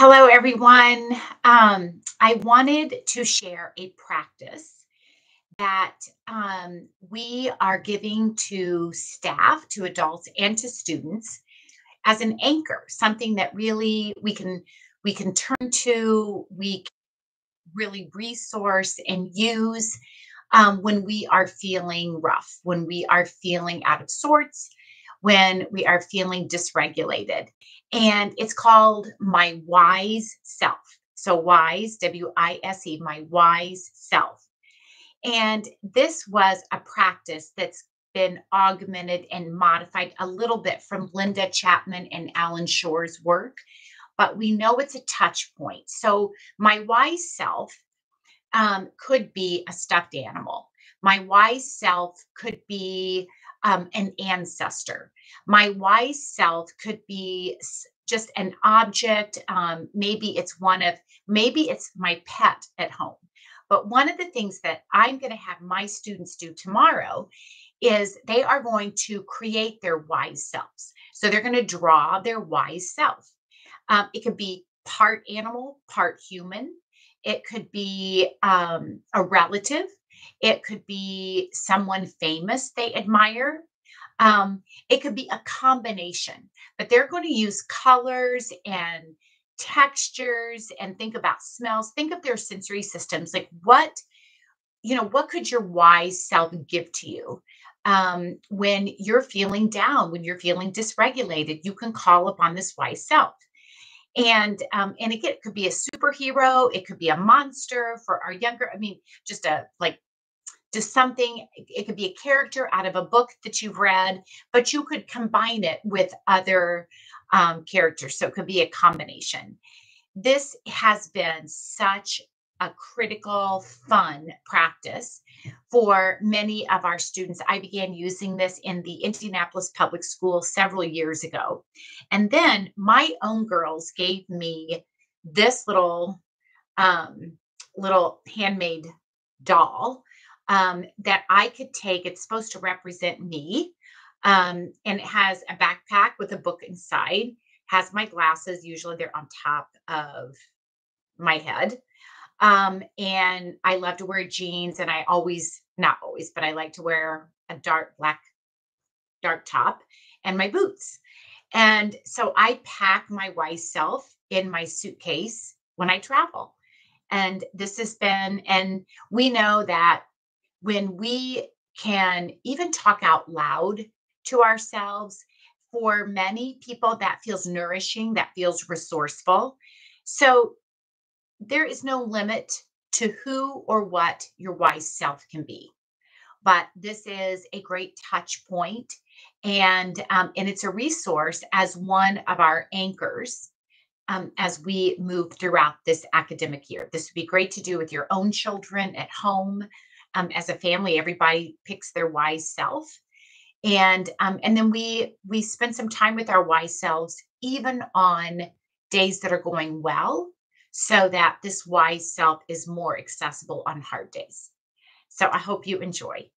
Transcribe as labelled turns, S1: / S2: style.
S1: Hello, everyone. Um, I wanted to share a practice that um, we are giving to staff, to adults, and to students as an anchor, something that really we can we can turn to, we can really resource and use um, when we are feeling rough, when we are feeling out of sorts, when we are feeling dysregulated. And it's called My Wise Self. So, wise, W I S E, my wise self. And this was a practice that's been augmented and modified a little bit from Linda Chapman and Allan Schore's work, but we know it's a touch point. So, my wise self um, could be a stuffed animal. My wise self could be um, an ancestor. My wise self could be just an object. Um, maybe it's one of, maybe it's my pet at home. But one of the things that I'm going to have my students do tomorrow is they are going to create their wise selves. So they're going to draw their wise self. Um, it could be part animal, part human. It could be um, a relative. It could be someone famous they admire. Um, it could be a combination, but they're going to use colors and textures and think about smells. Think of their sensory systems. Like what, you know, what could your wise self give to you? Um, when you're feeling down, when you're feeling dysregulated, you can call upon this wise self and um, and again, it could be a superhero, it could be a monster for our younger. I mean, just a like just something. It could be a character out of a book that you've read, but you could combine it with other um, characters, so it could be a combination. This has been such a critical, fun practice for many of our students. I began using this in the Indianapolis Public School several years ago. And then my own girls gave me this little um, little handmade doll um, that I could take. It's supposed to represent me. Um, and it has a backpack with a book inside, has my glasses. Usually they're on top of my head. Um, and I love to wear jeans, and I always, not always, but I like to wear a dark black, dark top and my boots. And so I pack my wise self in my suitcase when I travel. And this has been, and we know that when we can even talk out loud to ourselves, for many people, that feels nourishing, that feels resourceful. So there is no limit to who or what your wise self can be. But this is a great touch point, and um, and it's a resource as one of our anchors um, as we move throughout this academic year. This would be great to do with your own children at home. Um, as a family, everybody picks their wise self, and um, and then we we spend some time with our wise selves, even on days that are going well so that this wise self is more accessible on hard days. So I hope you enjoy.